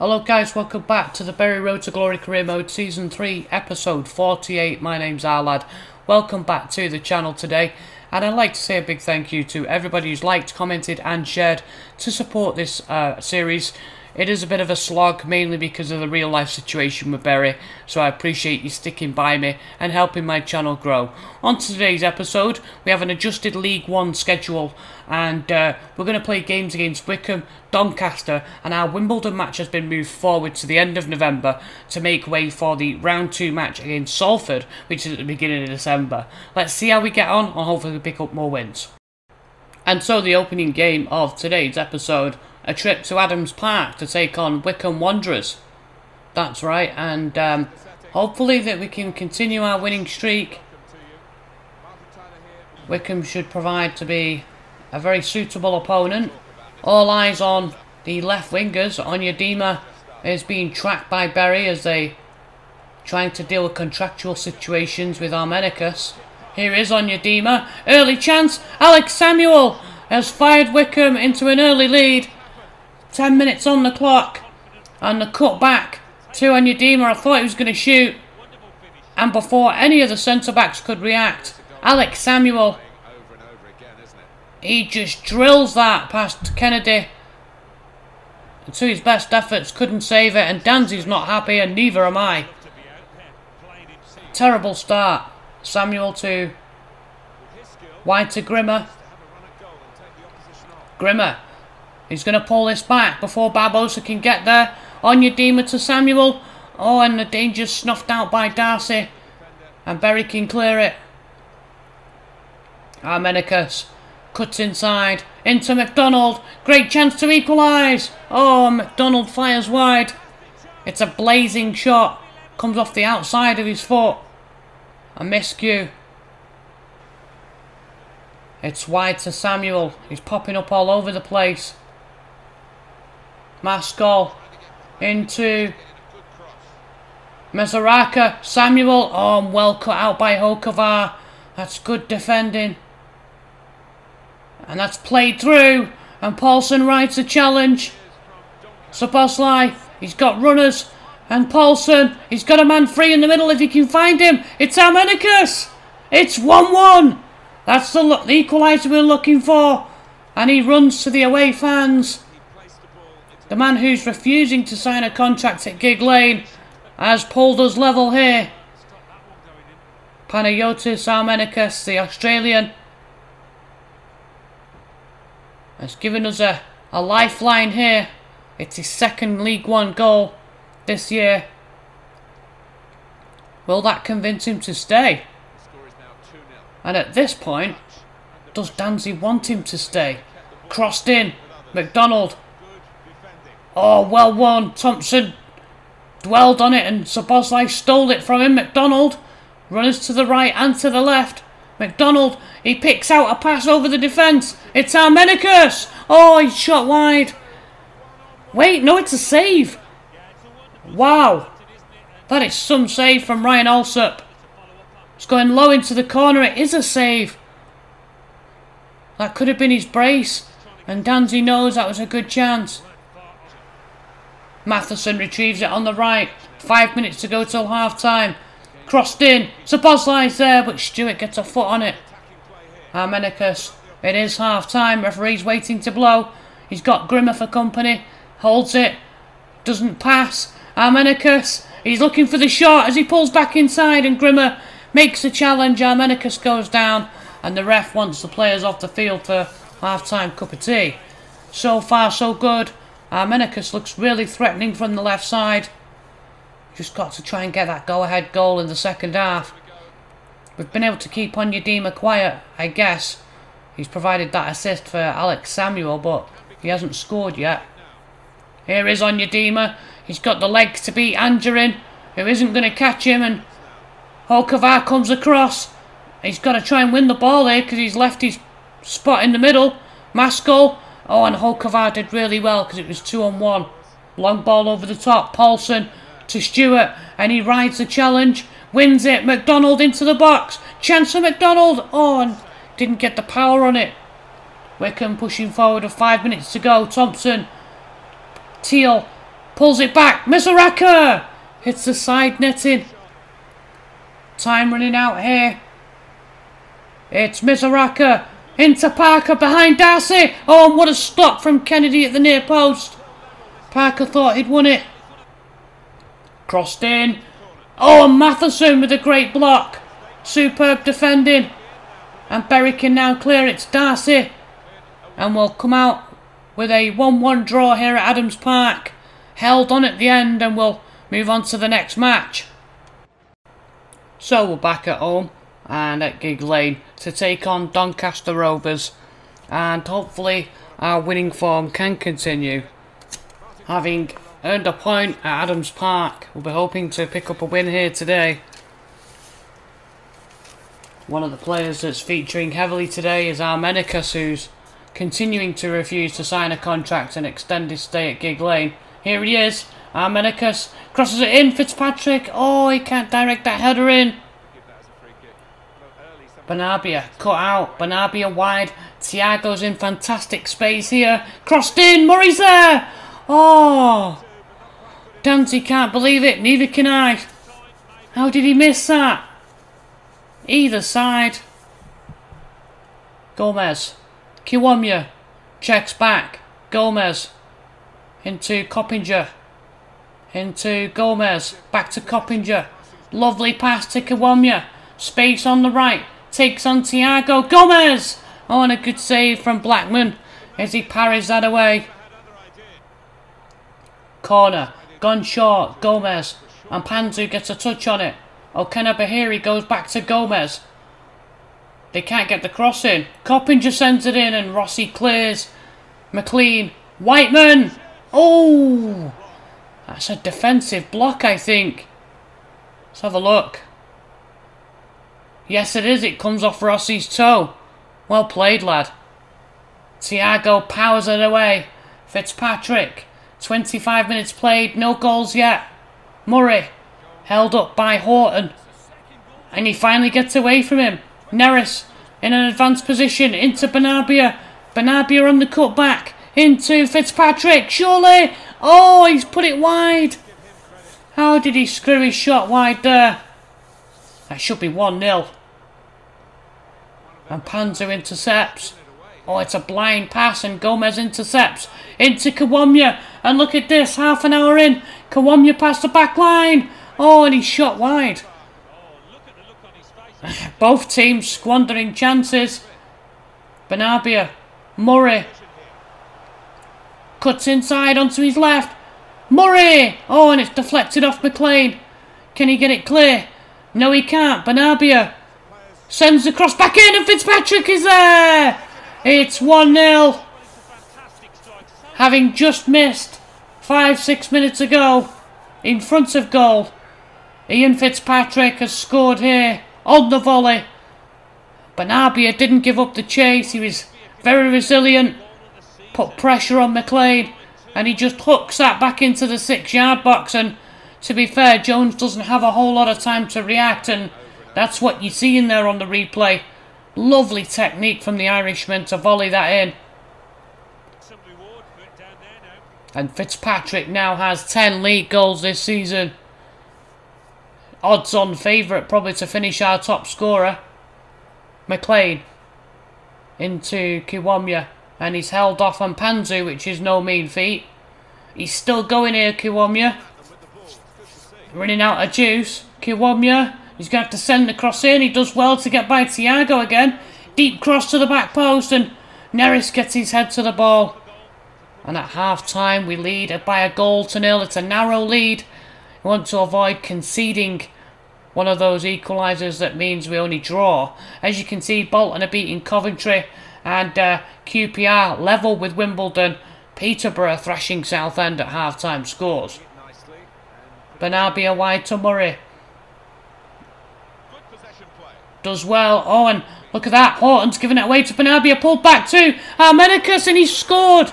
Hello guys, welcome back to the Bury Road to Glory Career Mode Season 3, Episode 48. My name's Arlad. Welcome back to the channel today. And I'd like to say a big thank you to everybody who's liked, commented and shared to support this uh, series. It is a bit of a slog, mainly because of the real life situation with Bury, so I appreciate you sticking by me and helping my channel grow. On to today's episode, we have an adjusted League One schedule, and uh, we're going to play games against Wycombe, Doncaster, and our Wimbledon match has been moved forward to the end of November to make way for the round two match against Salford, which is at the beginning of December. Let's see how we get on, and hopefully we pick up more wins. And so the opening game of today's episode a trip to Adams Park to take on Wycombe Wanderers. That's right, and um, hopefully that we can continue our winning streak. Wycombe should provide to be a very suitable opponent. All eyes on the left wingers. Onyedinma is being tracked by Bury as they trying to deal with contractual situations with Armenakas. Here is Onyedinma. Early chance. Alex Samuel has fired Wycombe into an early lead. 10 minutes on the clock. And the cut back to Onyedinma. I thought he was going to shoot. And before any of the centre backs could react, Alex Samuel, he just drills that past Kennedy. And to his best efforts, couldn't save it. And Dannzy's not happy, and neither am I. Terrible start. Samuel to White to Grimmer. Grimmer He's going to pull this back before Barbosa can get there. Onyedinma to Samuel. Oh, and the danger's snuffed out by Darcy. And Bury can clear it. Armenakas cuts inside. Into McDonald. Great chance to equalise. Oh, McDonald fires wide. It's a blazing shot. Comes off the outside of his foot. A miscue. It's wide to Samuel. He's popping up all over the place. Maskell into Mesaraka. Samuel. Oh, well cut out by Hokovar. That's good defending. And that's played through. And Paulson rides the challenge. Szoboszlai. He's got runners. And Paulson. He's got a man free in the middle if he can find him. It's Armenakas. It's 1-1. That's the, the equaliser we're looking for. And he runs to the away fans. The man who's refusing to sign a contract at Gigg Lane has pulled us level here. Panayotis Armenakas, the Australian, has given us a, a lifeline here. It's his second League One goal this year. Will that convince him to stay? And at this point, does Dannzy want him to stay? Crossed in, McDonald Oh, well won. Thompson dwelled on it and Szoboszlai stole it from him. McDonald runs to the right and to the left. McDonald, he picks out a pass over the defence. It's Armenakas. Oh, he's shot wide. Wait, no, it's a save. Wow. That is some save from Ryan Alsop. It's going low into the corner. It is a save. That could have been his brace. And Dannzy knows that was a good chance. Matheson retrieves it on the right. Five minutes to go till half time. Crossed in. Szoboszlai's there, but Stewart gets a foot on it. Armenakas. It is half time. Referee's waiting to blow. He's got Grimmer for company. Holds it. Doesn't pass. Armenakas. He's looking for the shot as he pulls back inside and Grimmer makes the challenge. Armenakas goes down and the ref wants the players off the field for half-time cup of tea. So far so good. Armenakas looks really threatening from the left side. Just got to try and get that go-ahead goal in the second half. We've been able to keep Onyedinma quiet, I guess. He's provided that assist for Alex Samuel, but he hasn't scored yet. Here is Onyedinma. He's got the legs to beat Angerin, who isn't going to catch him, and Hokovar comes across. He's got to try and win the ball here because he's left his spot in the middle. Maskell Oh, and Hokovar did really well because it was two on one. Long ball over the top. Paulson to Stewart. And he rides the challenge. Wins it. McDonald into the box. Chance for McDonald. Oh, and didn't get the power on it. Wycombe pushing forward with five minutes to go. Thompson. Teal Pulls it back. Misaraka hits the side netting. Time running out here. It's Misaraka into Parker behind Darcy. Oh, and what a stop from Kennedy at the near post. Parker thought he'd won it. Crossed in. Oh, and Matheson with a great block. Superb defending. And Bury can now clear. It's Darcy. And we'll come out with a 1-1 draw here at Adams Park. Held on at the end and we'll move on to the next match. So we're back at home and at Gigg Lane to take on Doncaster Rovers and hopefully our winning form can continue. Having earned a point at Adams Park, we'll be hoping to pick up a win here today. One of the players that's featuring heavily today is Armenakas who's continuing to refuse to sign a contract and extend his stay at Gigg Lane. Here he is, Armenakas crosses it in, Fitzpatrick, oh he can't direct that header in. Benarbia cut out. Benarbia wide. Thiago's in fantastic space here. Crossed in. Murray's there. Oh. Dante can't believe it. Neither can I. How did he miss that? Either side. Gomez. Kiwomya. Checks back. Gomez. Into Coppinger. Into Gomez. Back to Coppinger. Lovely pass to Kiwomya. Space on the right takes on Thiago Gomez. Oh, and a good save from Blackman as he parries that away. Corner, gone short, Gomez. And Panzu gets a touch on it. Okenabirhie goes back to Gomez. They can't get the cross in. Coppinger sends it in and Rossi clears. McLean. Whiteman! Oh! That's a defensive block, I think. Let's have a look. Yes, it is. It comes off Rossi's toe. Well played, lad. Thiago powers it away. Fitzpatrick. 25 minutes played. No goals yet. Murray. Held up by Horton. And he finally gets away from him. Neris in an advanced position into Benarbia. Benarbia on the cutback. Into Fitzpatrick. Surely. Oh, he's put it wide. How did he screw his shot wide there? That should be 1-0. And Panzu intercepts. Oh, it's a blind pass and Gomez intercepts. Into Kiwomya. And look at this, half an hour in. Kiwomya past the back line. Oh, and he's shot wide. Both teams squandering chances. Benarbia. Murray. Cuts inside onto his left. Murray! Oh, and it's deflected off McLean. Can he get it clear? No, he can't. Benarbia sends the cross back in and Fitzpatrick is there. It's 1-0. Having just missed five, six minutes ago in front of goal. Ian Fitzpatrick has scored here on the volley. Benarbia didn't give up the chase. He was very resilient. Put pressure on McLean. And he just hooks that back into the six-yard box and to be fair, Jones doesn't have a whole lot of time to react, and that's what you see in there on the replay. Lovely technique from the Irishman to volley that in. And Fitzpatrick now has 10 league goals this season. Odds on favourite probably to finish our top scorer. McLean into Kiwomya. And he's held off on Panzu, which is no mean feat. He's still going here, Kiwomya. Running out of juice. Kiwomya. He's going to have to send the cross in. He does well to get by Thiago again. Deep cross to the back post and Neris gets his head to the ball. And at half time we lead by a goal to nil. It's a narrow lead. We want to avoid conceding one of those equalisers that means we only draw. As you can see, Bolton are beating Coventry and uh, QPR level with Wimbledon. Peterborough thrashing Southend at half time scores. Benarbia wide to Murray. Does well. Oh, and look at that. Horton's giving it away to Benarbia. Pulled back to Armenakas, and he scored.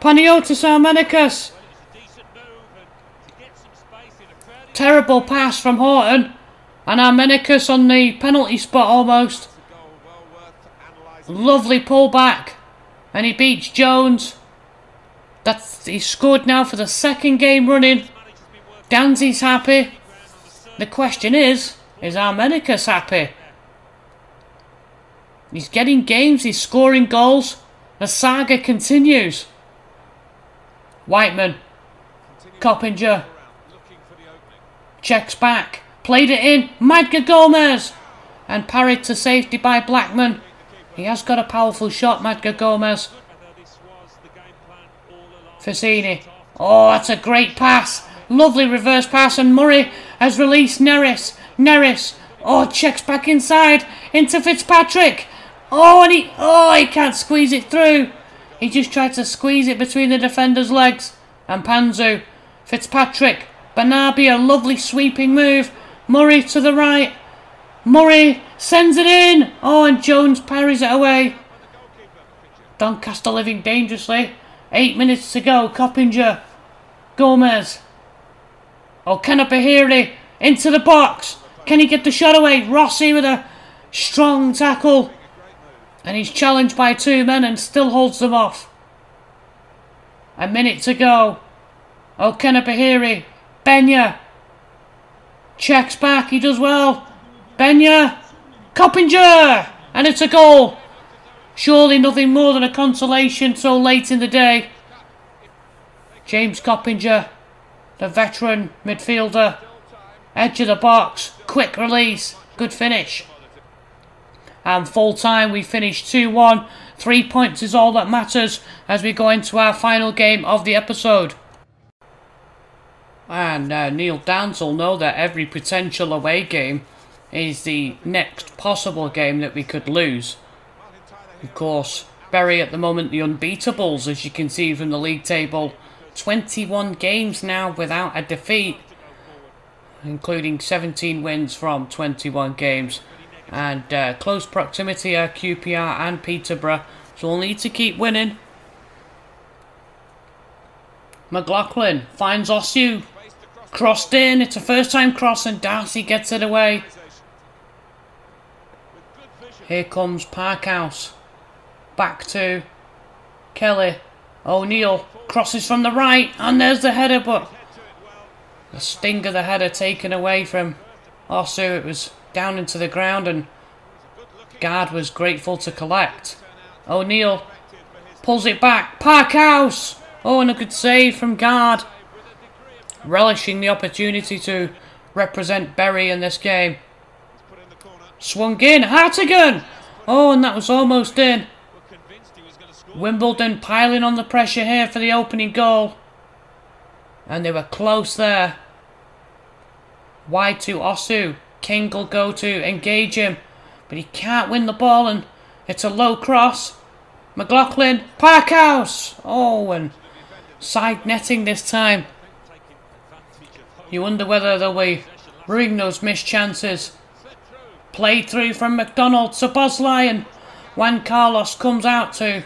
Paniotis Armenakas. Terrible pass from Horton. And Armenakas on the penalty spot almost. Lovely pullback. And he beats Jones. That's he's scored now for the second game running. Dannzy's happy. The question is, is Armenakas happy? He's getting games, he's scoring goals. The saga continues. Whiteman. Coppinger. Checks back. Played it in. Madga Gomez. And parried to safety by Blackman. He has got a powerful shot, Madga Gomez. Fassini. Oh, that's a great pass. Lovely reverse pass. And Murray has released Neris. Neris. Oh, checks back inside. Into Fitzpatrick. Oh, and he... Oh, he can't squeeze it through. He just tried to squeeze it between the defender's legs. And Panzu. Fitzpatrick. Benarbia, a lovely sweeping move. Murray to the right. Murray sends it in. Oh, and Jones parries it away. Doncaster living dangerously. Eight minutes to go. Coppinger. Gomez. Oh, Kanapahiri into the box. Can he get the shot away? Rossi with a strong tackle. And he's challenged by two men and still holds them off. A minute to go. Oh, Kanapahiri. Benya. Checks back. He does well. Benya. Coppinger. And it's a goal. Surely nothing more than a consolation so late in the day. James Coppinger, the veteran midfielder, edge of the box, quick release, good finish. And full time we finish 2-1. Three points is all that matters as we go into our final game of the episode. And uh, Neil Downs will know that every potential away game is the next possible game that we could lose. Of course, Bury at the moment the unbeatables, as you can see from the league table. 21 games now without a defeat, including 17 wins from 21 games. And uh, close proximity are QPR and Peterborough, so we'll need to keep winning. McLaughlin finds Osu. Crossed in, it's a first time cross and Darcy gets it away. Here comes Parkhouse. Back to Kelly. O'Neill crosses from the right, and there's the header, but the sting of the header taken away from Osu. It was down into the ground, and Gard was grateful to collect. O'Neill pulls it back. Parkhouse! Oh, and a good save from Gard. Relishing the opportunity to represent Bury in this game. Swung in. Hartigan! Oh, and that was almost in. Wimbledon piling on the pressure here for the opening goal. And they were close there. Wide to Osu. King will go to engage him. But he can't win the ball and it's a low cross. McLaughlin. Parkhouse. Oh, and side netting this time. You wonder whether they'll be ring those missed chances. Play through from McDonald to Bosley and Juan Carlos comes out to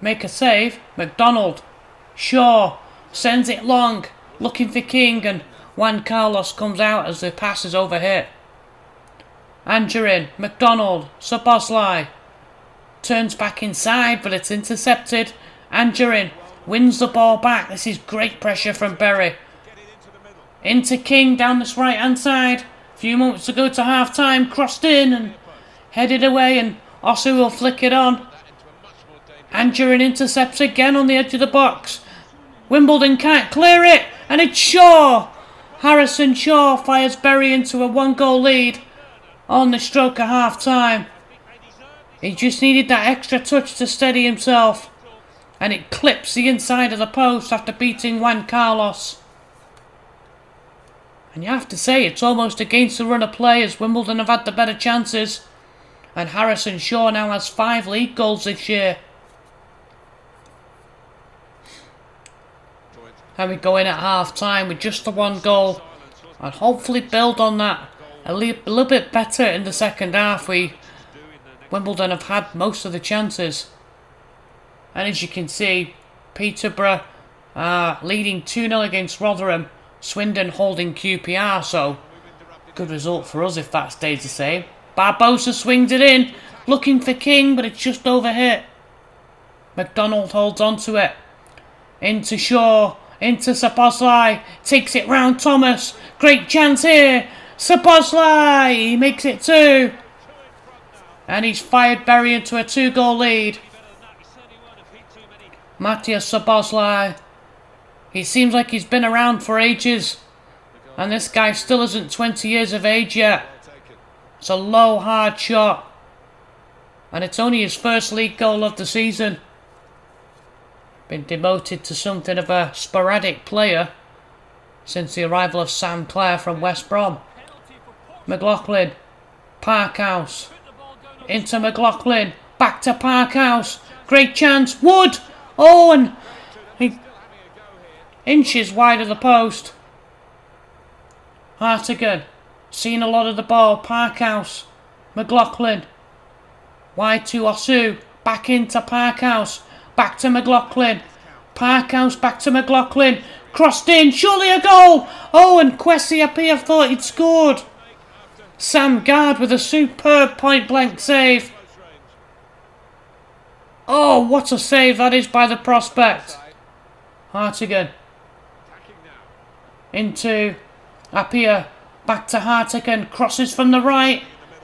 make a save. McDonald, Shaw, sends it long, looking for King, and Juan Carlos comes out as the pass is overhit. Angerin, McDonald, Szoboszlai, turns back inside, but it's intercepted. Angerin wins the ball back. This is great pressure from Bury. Into King down this right hand side. A few moments to go to half time. Crossed in and headed away, and Osu will flick it on. Angerin intercepts again on the edge of the box. Wimbledon can't clear it, and it's Shaw. Harrison Shaw fires Bury into a one goal lead on the stroke of half time. He just needed that extra touch to steady himself. And it clips the inside of the post after beating Juan Carlos. And you have to say, it's almost against the run of play as Wimbledon have had the better chances. And Harrison Shaw now has five league goals this year. And we go in at half time with just the one goal and hopefully build on that a, li a little bit better in the second half. We Wimbledon have had most of the chances and as you can see Peterborough uh, leading 2-0 against Rotherham Swindon holding QPR so good result for us if that stays the same. Barbosa swings it in looking for King but it's just over overhit. McDonald holds on to it. Into Shaw. Into Szoboszlai. Takes it round Thomas. Great chance here. Szoboszlai. He makes it two. And he's fired Bury into a two-goal lead. Matthias Szoboszlai. He seems like he's been around for ages. And this guy still isn't 20 years of age yet. It's a low, hard shot. And it's only his first league goal of the season. Been demoted to something of a sporadic player since the arrival of Sam Clare from West Brom. McLaughlin. Parkhouse. Into McLaughlin. Back to Parkhouse. Great chance. Wood. Oh, and he inches wide of the post. Hartigan. Seen a lot of the ball. Parkhouse. McLaughlin. Wide to Osu. Back into Parkhouse. Back to McLaughlin. Parkhouse back to McLaughlin. Crossed in. Surely a goal. Oh, and Kwesi Appiah thought he'd scored. Sam Gard with a superb point blank save. Oh, what a save that is by the prospect. Hartigan. Into Appiah. Uh, back to Hartigan. Crosses from the right.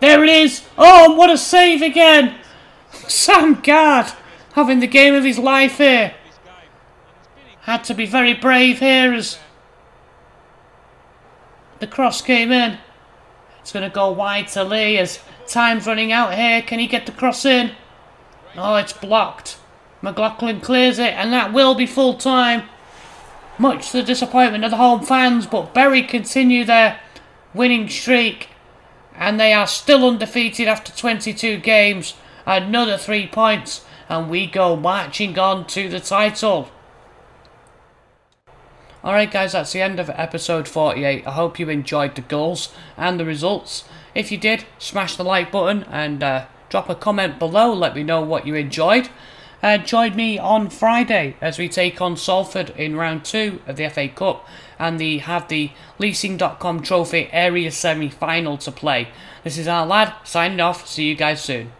There it is. Oh, what a save again. Sam Gard having the game of his life here. Had to be very brave here as the cross came in. It's going to go wide to Lee as time's running out here. Can he get the cross in? Oh, it's blocked. McLaughlin clears it and that will be full time. Much to the disappointment of the home fans, but Bury continue their winning streak and they are still undefeated after 22 games. Another three points and we go marching on to the title. Alright guys, that's the end of episode 48. I hope you enjoyed the goals and the results. If you did, smash the like button and uh, drop a comment below. Let me know what you enjoyed. Uh, join me on Friday as we take on Salford in round 2 of the FA Cup and the have the leasing.com trophy area semi-final to play. This is Arlad signing off. See you guys soon.